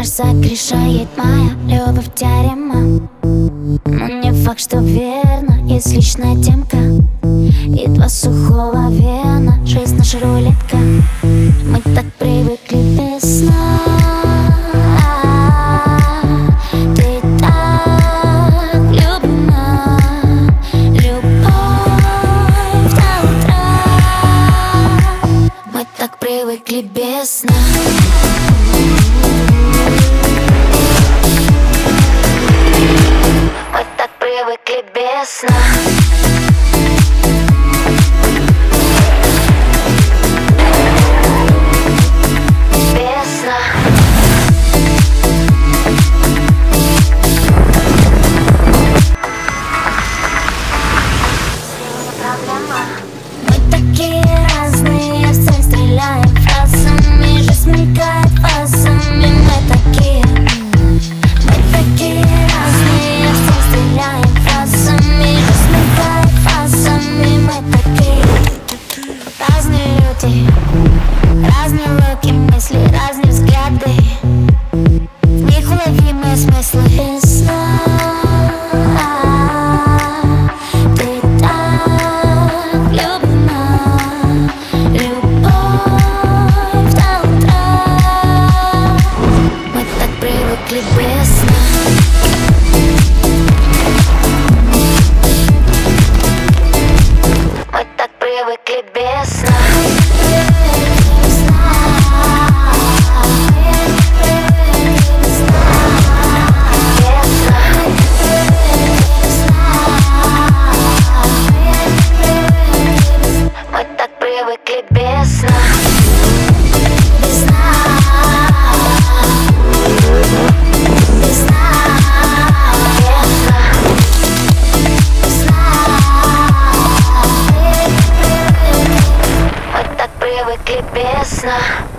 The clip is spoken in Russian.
кажется, решает моя любовь теорема Но не факт, что верно, есть личная темка И два сухого вена, жизнь наша рулетка. Мы так привыкли без сна. Ты так любима, любовь до утра. Мы так привыкли без сна привыкли сна Мы так привыкли без сна Мы так привыкли без сна